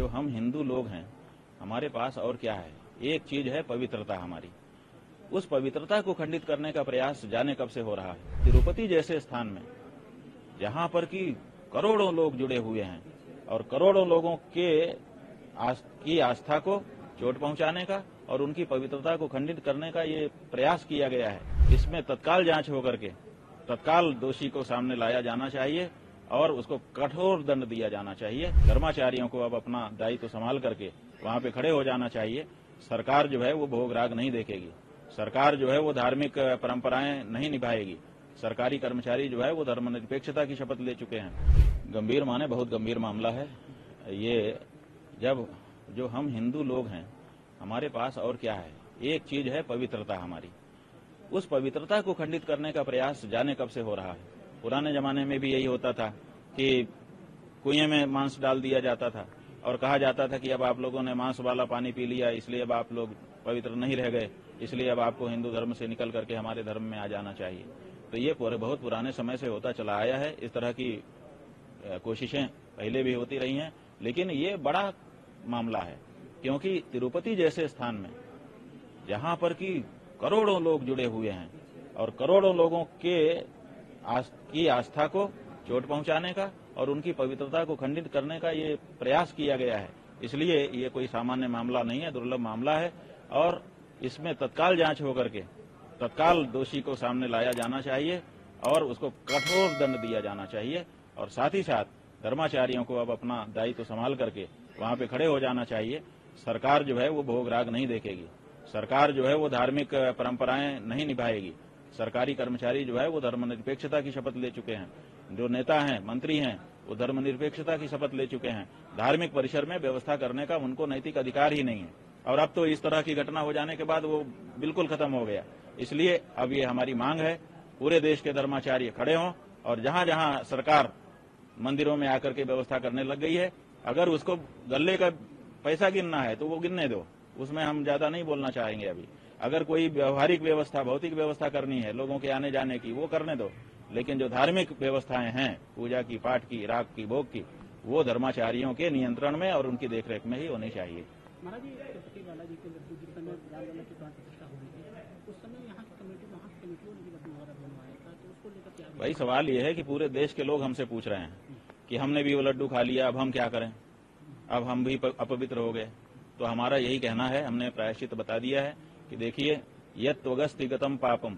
जो हम हिंदू लोग हैं हमारे पास और क्या है? एक चीज़ है पवित्रता हमारी। उस पवित्रता को खंडित करने का प्रयास जाने कब से हो रहा है? तिरुपति जैसे स्थान में जहाँ पर कि करोड़ों लोग जुड़े हुए हैं और करोड़ों लोगों के आस, की आस्था को चोट पहुँचाने का और उनकी पवित्रता को खंडित करने का ये प्रयास किया गया है। इसमें तत्काल जाँच होकर के तत्काल दोषी को सामने लाया जाना चाहिए और उसको कठोर दंड दिया जाना चाहिए। कर्मचारियों को अब अपना दायित्व तो संभाल करके वहाँ पे खड़े हो जाना चाहिए। सरकार जो है वो भोग राग नहीं देखेगी। सरकार जो है वो धार्मिक परंपराएँ नहीं निभाएगी। सरकारी कर्मचारी जो है वो धर्मनिरपेक्षता की शपथ ले चुके हैं। गंभीर माने बहुत गंभीर मामला है। ये जब जो हम हिंदू लोग हैं, हमारे पास और क्या है? एक चीज़ है पवित्रता हमारी। उस पवित्रता को खंडित करने का प्रयास जाने कब से हो रहा है? पुराने जमाने में भी यही होता था कि कुएँ में मांस डाल दिया जाता था और कहा जाता था कि अब आप लोगों ने मांस वाला पानी पी लिया, इसलिए अब आप लोग पवित्र नहीं रह गए, इसलिए अब आपको हिंदू धर्म से निकल करके हमारे धर्म में आ जाना चाहिए। तो ये पूरे बहुत पुराने समय से होता चला आया है, इस तरह की कोशिशें पहले भी होती रही हैं, लेकिन ये बड़ा मामला है, क्योंकि तिरुपति जैसे स्थान में, जहाँ पर कि करोड़ों लोग जुड़े हुए हैं और करोड़ों लोगों के की आस्था को चोट पहुँचाने का और उनकी पवित्रता को खंडित करने का ये प्रयास किया गया है। इसलिए ये कोई सामान्य मामला नहीं है, दुर्लभ मामला है और इसमें तत्काल जाँच होकर के, तत्काल दोषी को सामने लाया जाना चाहिए और उसको कठोर दंड दिया जाना चाहिए और साथ ही साथ धर्माचार्यों को अब अपना दायित्व तो संभाल करके वहाँ पे खड़े हो जाना चाहिए। सरकार जो है वो भोग राग नहीं देखेगी। सरकार जो है वो धार्मिक परंपराएँ नहीं निभाएगी। सरकारी कर्मचारी जो है, वो धर्मनिरपेक्षता की शपथ ले चुके हैं। जो नेता हैं, मंत्री हैं, वो धर्मनिरपेक्षता की शपथ ले चुके हैं। धार्मिक परिसर में व्यवस्था करने का उनको नैतिक अधिकार ही नहीं है। और अब तो इस तरह की घटना हो जाने के बाद वो बिल्कुल खत्म हो गया। इसलिए अब ये हमारी मांग है, पूरे देश के धर्माचार्य खड़े हों और जहाँ जहाँ सरकार मंदिरों में आकर के व्यवस्था करने लग गई है, अगर उसको गले का पैसा गिनना है तो वो गिनने दो। उसमें हम ज़्यादा नहीं बोलना चाहेंगे अभी। अगर कोई व्यवहारिक व्यवस्था भौतिक व्यवस्था करनी है लोगों के आने जाने की वो करने दो। लेकिन जो धार्मिक व्यवस्थाएँ हैं पूजा की पाठ की राग की भोग की वो धर्माचार्यों के नियंत्रण में और उनकी देखरेख में ही होनी चाहिए। महाराज जी तिरुपति बालाजी के लड्डू जिस समय रामलला की प्राण प्रतिष्ठा थी उस समय यहाँ की कमेटी वहाँ की कमेटियों ने भी लड्डू वगैरह बनवाया था तो उसको लेकर क्या भाई सवाल ये है कि पूरे देश के लोग हमसे पूछ रहे हैं कि हमने भी वो लड्डू खा लिया अब हम क्या करें? अब हम भी अपवित्र हो गए। तो हमारा यही कहना है हमने प्रायश्चित बता दिया है। कि देखिए यगस्तिगतम पापम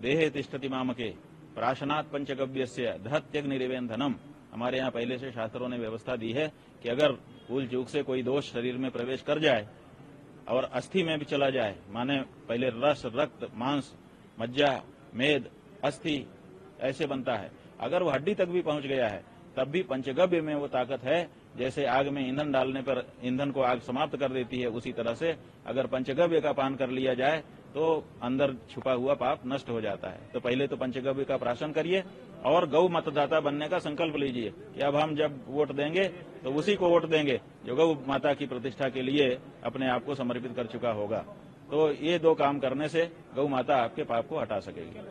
देहे तिष्ठति मामके, प्राशनात् पंचगव्य से धत्यग निवेन धनम हमारे यहाँ पहले से शास्त्रों ने व्यवस्था दी है कि अगर भूल चूक से कोई दोष शरीर में प्रवेश कर जाए और अस्थि में भी चला जाए, माने पहले रस, रक्त, मांस, मज्जा, मेद, अस्थि, ऐसे बनता है। अगर वो हड्डी तक भी पहुँच गया है तब भी पंचगव्य में वो ताकत है, जैसे आग में ईंधन डालने पर ईंधन को आग समाप्त कर देती है, उसी तरह से अगर पंचगव्य का पान कर लिया जाए तो अंदर छुपा हुआ पाप नष्ट हो जाता है। तो पहले तो पंचगव्य का प्राशन करिए, और गौ मतदाता बनने का संकल्प लीजिए कि अब हम जब वोट देंगे तो उसी को वोट देंगे जो गौ माता की प्रतिष्ठा के लिए अपने आप को समर्पित कर चुका होगा। तो ये दो काम करने से गौ माता आपके पाप को हटा सकेगी।